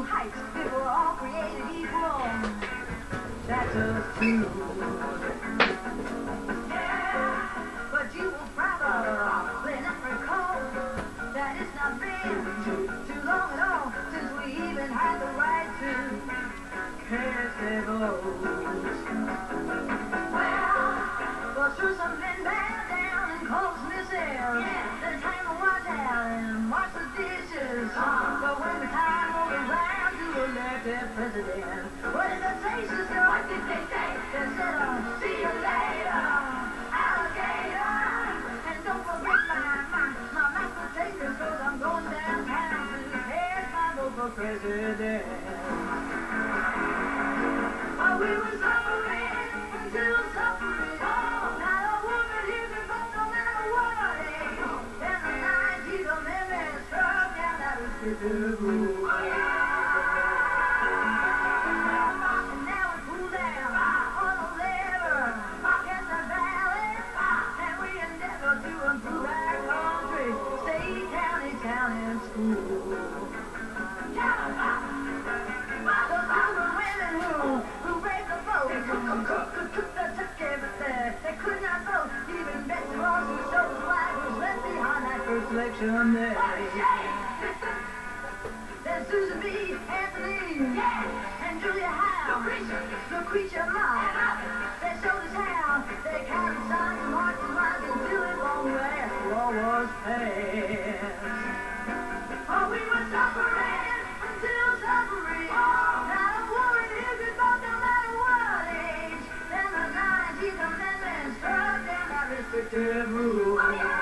we're all created equal. That's us too. But you will probably not recall that it's not been too, long at all since we even had the right to. President. Oh, we were suffering until suffrage. A woman can no matter what. And the 19th Amendment struck down rule. And that first election day. Then Susan B. Anthony and Julia Howe, Lucretia Mott, they showed us how signs and marched and lines until it long war was paid. Africa move.